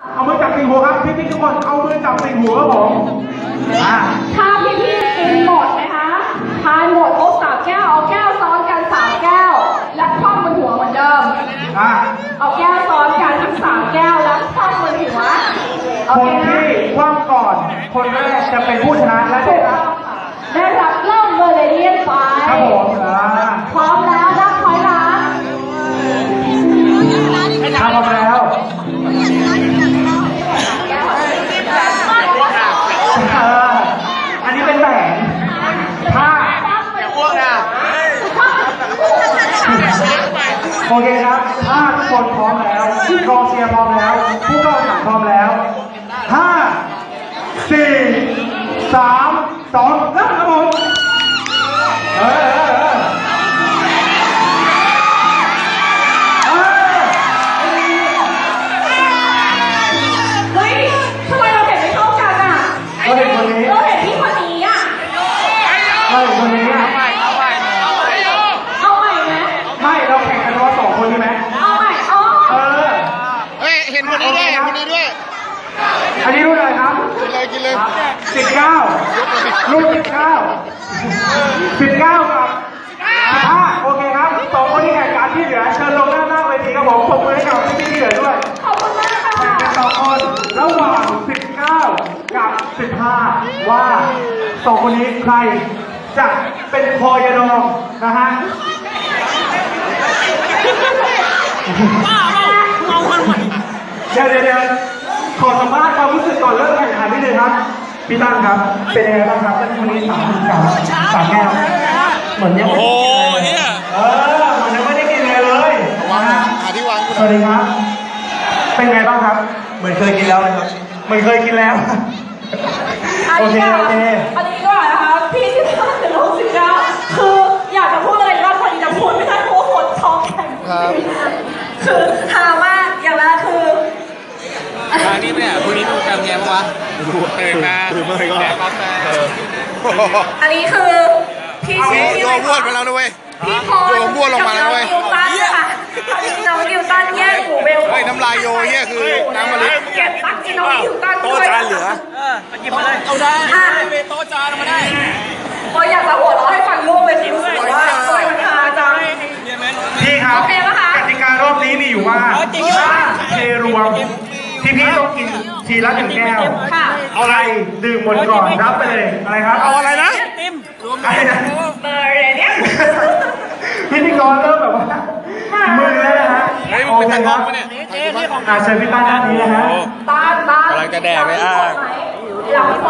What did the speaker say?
เอามือจับติ่งหูครับพี่ๆทุกคนเอามือจับติ่งหูครับผมอ่าถ้าพี่พี่ๆกินหมดนะคะทานหมดครบสามแก้วเอาแก้วซ้อนกันสามแก้ว และคว่ำบนหัวเหมือนเดิมอ่าเอาแก้วซ้อนกันทั้งสามแก้วแล้วคว่ำบนหัวโอคเคนนะที่คว่ำก่อน คนแรกจะเป็นผู้ชนะและถูได้กรัต้บองค่ะได้รับเริ่มเบอร์เรเดียนไป ครับผม โอเคครับ ถ้าทุกคนพร้อมแล้วกองเชียร์พร้อมแล้ว ผู้เข้าแข่งขันพร้อมแล้วห้าสี่สามสองเริ่ม อันนี้รุ่นอะไรครับกินเลยกินเลยสิบเก้ารุ่นสิบเก้าสิบเก้ากับอ่าโอเคครับสองคนที่แข่งขันที่เหลือเชิญลงด้านหน้าเวทีครับผมปรบมือให้กับพี่ๆที่เหลือด้วย ขอบคุณมากค่ะแข่งกันสองคนระหว่าง19กับ15ว่าสองคนนี้ใครจะเป็นพอยาดองนะฮะเดี๋ยวเดี๋ยวเดี๋ยว ขอสัมภาษณ์ความรู้สึกก่อนเริ่มแข่งขันนิดนึงครับ พี่ตั้งครับ เป็นยังไงบ้างครับวันนี้สามสามสามแก้วเหมือนยังไม่ได้กินเลยเออเหมือนยังไม่ได้กินเลยเลยวางนะฮะหาที่วางกูสหน่วัอสยดีครับ เป็นไงบ้างครับ เหมือนเคยกินแล้วเลยครับ เหมือนเคยกินแล้ว อันโอเคนี้โอเค อันนี้ก็นะคะพี่ที่ทำเป็นโรคสิ พรุ่งนี้มึงจำแย้มวะดูเออนะคือเมื่อไหร่ก็แดกกาแฟอันนี้คือพี่โยชื่อพี่โยอะไรบ้วนคะไปแล้วด้วยพี่พรโยบ้วนลงมาแล้วเว้ย กับน้องนิวตันค่ะตอนนี้น้องนิวตันแย่งหมูเบลเฮ้ยน้ำลายโยเหี้ยคือน้ำมะลิเก็บตักกินน้องนิวตันด้วยเออมาหยิบมาเลยเอาได้เวโต๊ะจานเอามาได้พออยากจะหัวเราะให้ฟังลูกเลยที่รู้สึกว่าโอยมันฮาจังเรียนไหมพี่ครับ โอเคปะคะ กติการอบนี้มีอยู่ว่าเอาจริงเหรอ ถ้าเทรวมที่พี่ต้องกิน ทีละหนึ่งแก้วค่ะเอาอะไรดื่มหมดก่อนรับไปเลยอะไรครับเอาอะไรนะติ้มรวมอะไรนะเบอร์เลยเนี่ยพิธีกรเริ่มแบบว่ามือแล้วนะฮะเฮ้ยมึงโอเป็นเคตากคล้อรังบปะเนี่ยเอ๊ะนี่ของอาเชิญพี่ตั้งด้านนี้นะฮะบ้านบ้านกำลังจะแดกไหมอะหลังฝน